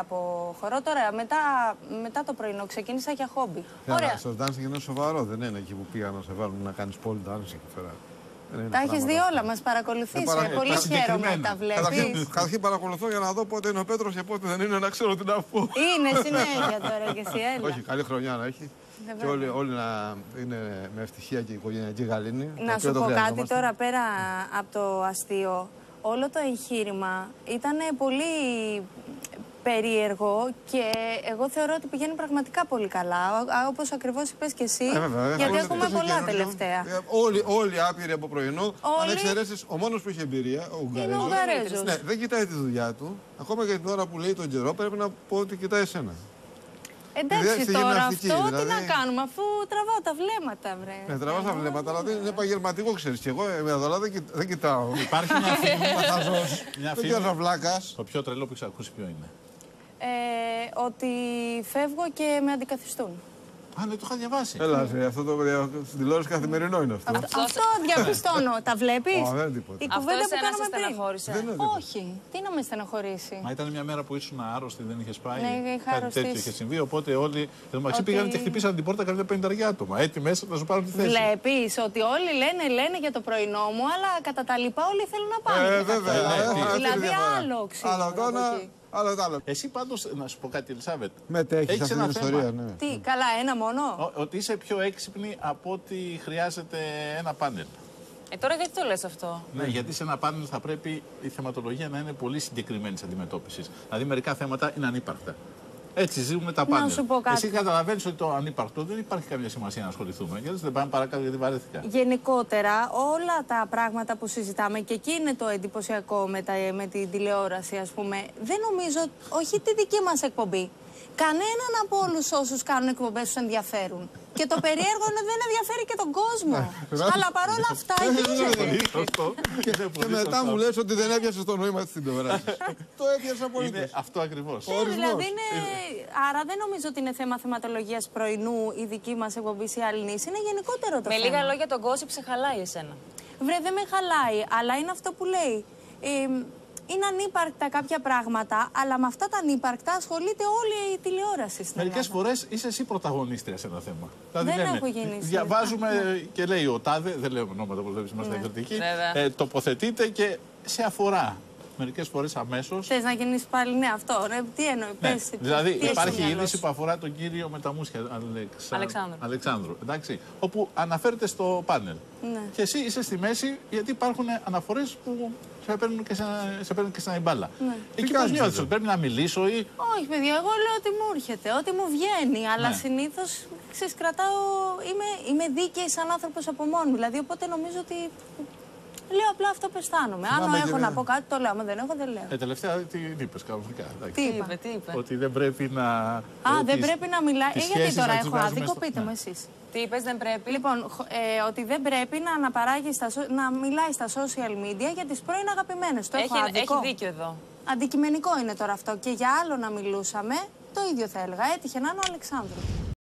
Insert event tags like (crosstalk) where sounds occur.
από χορό. Τώρα μετά, μετά το πρωινό ξεκίνησα για χόμπι. Ωραία. Στο dancing είναι σοβαρό, δεν είναι εκεί που πήγα να σε βάλουν να κάνεις pole dancing εκεί πέρα. Δεν είναι Τα έχεις πράγματα δει αυτά. όλα, μας παρακολουθείς. Ε, παρα- Πολύ τα χαίρομαι που τα βλέπεις. Καταρχήν, καταρχήν παρακολουθώ για να δω πότε είναι ο Πέτρος και πότε δεν είναι, να ξέρω τι να πω. Είναι συνέχεια τώρα και εσύ, έλα. Όχι, καλή χρονιά να έχει. Ναι, Και όλοι, όλοι να είναι με ευτυχία και οικογενειακή γαλήνη. το Να οποίο σου το πω κάτι χρειαζόμαστε. τώρα πέρα από το αστείο. Όλο το εγχείρημα ήταν πολύ περίεργο και εγώ θεωρώ ότι πηγαίνει πραγματικά πολύ καλά. Όπως ακριβώς είπες και εσύ, Ε, βέβαια, γιατί έχουμε έχουμε τέτοιο πολλά καινούριο. τελευταία. Ε, Όλοι, όλοι άπειροι από πρωινό. Αν Όλοι. εξαιρέσεις, ο μόνος που είχε εμπειρία, ο Είναι ο Ουγγαρέζος, Ουγγαρέζος. Ναι, δεν κοιτάει τη δουλειά του. Ακόμα και την ώρα που λέει τον καιρό, πρέπει να πω ότι κοιτάει εσένα. Εντάξει στη τώρα γυμναστική, αυτό τι δηλαδή. να κάνουμε, αφού τραβάω τα βλέμματα, βρε. Ναι, τραβά τα βλέμματα, αλλά δεν είναι επαγγελματικό, ξέρεις. Και εγώ με εδώ δεν, κοιτ- δεν κοιτάω. Υπάρχει μια φήμη. (laughs) μια Δεν φήμη. κοιτάζω βλάκας. Το πιο τρελό που έχεις ακούσει ποιο είναι; Ε, ότι φεύγω και με αντικαθιστούν. Α, ναι, το είχα διαβάσει. Έλα, σε αυτό το δια- στην τηλεόραση καθημερινό είναι αυτό. Αυτό, αυτό διαπιστώνω. Τα βλέπει. Ω, δεν είναι τίποτα. Η Αυτό κουβέντα που εσένα σε κάναμε πριν. στεναχώρησε. Δεν είναι τίποτα. Όχι. Τι να με στεναχωρήσει. Μα ήταν μια μέρα που ήσουν άρρωστη, δεν είχε πάει. Ναι, είχα Κάτι αρρωστήσει. τέτοιο είχε συμβεί. Οπότε όλοι. Εν τω μεταξύ Ότι- πήγαν και χτυπήσαν την πόρτα κάποια πενταριά άτομα. Έτοιμοι μέσα να σου πάρουν τη θέση. Βλέπει ότι όλοι λένε, λένε για το πρωινό μου, αλλά κατά τα λοιπά όλοι θέλουν να πάνε. Ε, και θα βέβαια. φύγουν. ε, αυτή είναι η δηλαδή διαφορά. άλλο ξύλο. Άλλο το από ένα, εκεί. άλλο το άλλο. Εσύ πάντως, να σου πω κάτι, Ελισάβετ. Μετέχει Έχεις αυτή ένα την θέμα. ιστορία, ναι. Τι, καλά, ένα μόνο; Ο- Ότι είσαι πιο έξυπνη από ότι χρειάζεται ένα πάνελ. Ε, τώρα γιατί το λες αυτό; Ναι, γιατί σε ένα πάνελ θα πρέπει η θεματολογία να είναι πολύ συγκεκριμένη αντιμετώπισης. Δηλαδή, μερικά θέματα είναι ανύπαρκτα. Έτσι ζούμε τα πάνελ. σου πω κάτι. Εσύ καταλαβαίνεις ότι το ανύπαρκτο δεν υπάρχει καμία σημασία να ασχοληθούμε. Γιατί δεν πάμε παρακάτω, γιατί βαρέθηκα. Γενικότερα, όλα τα πράγματα που συζητάμε, και εκεί είναι το εντυπωσιακό με, τα, με την τηλεόραση, ας πούμε, δεν νομίζω, όχι τη δική μας εκπομπή, κανέναν από όλους όσους κάνουν εκπομπές τους ενδιαφέρουν. Και το περίεργο είναι δεν ενδιαφέρει και τον κόσμο. Αλλά παρόλα αυτά γίνεται. Πολύ σωστό. Και, και μετά μου λες ότι δεν έπιασε το νόημα της τηλεόραση. (laughs) το έπιασε Είναι απολύτως. αυτό ακριβώς. Ναι, δηλαδή είναι... Άρα δεν νομίζω ότι είναι θέμα θεματολογίας πρωινού η δική μας εκπομπή ή άλλη νήσι. Είναι γενικότερο το Με θέμα. λίγα λόγια τον gossip σε χαλάει εσένα. Βρε, δεν με χαλάει, αλλά είναι αυτό που λέει. Ε, είναι ανύπαρκτα κάποια πράγματα, αλλά με αυτά τα ανύπαρκτα ασχολείται όλη η τηλεόραση στην Μερικές Ελλάδα. φορές είσαι εσύ πρωταγωνίστρια σε ένα θέμα. Δηλαδή Δεν λένε, έχω γίνει σε- Διαβάζουμε και λέει ο Τάδε, δεν λέω ονόματα που βλέπεις, είμαστε κριτικοί. Βέβαια. Ε, τοποθετείται και σε αφορά. Μερικές φορές αμέσως. Θες να γίνεις πάλι, ναι, αυτό. Ρε, τι εννοεί, Ναι. πες, τι- Δηλαδή τι έχει στο υπάρχει μυαλό είδηση σου; που αφορά τον κύριο με τα μουσια Αλεξα... Αλεξάνδρου. Αλεξάνδρου. Εντάξει, όπου αναφέρεται στο πάνελ. Ναι. Και εσύ είσαι στη μέση γιατί υπάρχουν αναφορές που σε παίρνουν και σαν, σε παίρνουν και σαν μπάλα. Ναι. Εκεί Τι πώς κάνεις, νιώθεις, βέβαια. ότι πρέπει να μιλήσω ή. Όχι, παιδιά, εγώ λέω ότι μου έρχεται, ότι μου βγαίνει. Αλλά Ναι. συνήθως κρατάω. Είμαι, είμαι δίκαιη σαν άνθρωπος από μόνο μου. Δηλαδή, οπότε νομίζω ότι. Λέω απλά αυτό που αισθάνομαι. Αν Θυμάμαι έχω και να μια- πω κάτι, το λέω. Αν δεν έχω, δεν λέω. Ε, τελευταία τι είπες κανονικά. εντάξει. Τι είπα. είπε, τι είπε. Ότι δεν πρέπει να. Α, ε, δεν τις- πρέπει να μιλάει. τις Ε, γιατί σχέσεις τώρα να τις έχω βγάζουμε άδικο, στο- πείτε Ναι. μου εσείς. Τι είπες, δεν πρέπει; Λοιπόν, χω- ε, ότι δεν πρέπει να αναπαράγει στα, σο- να μιλάει στα social media για τις πρώην αγαπημένες. Το έχω έχει, άδικο. έχει δίκιο εδώ. Αντικειμενικό είναι τώρα αυτό. Και για άλλο να μιλούσαμε, το ίδιο θα έλεγα. Έτυχε να είναι ο Αλεξάνδρου.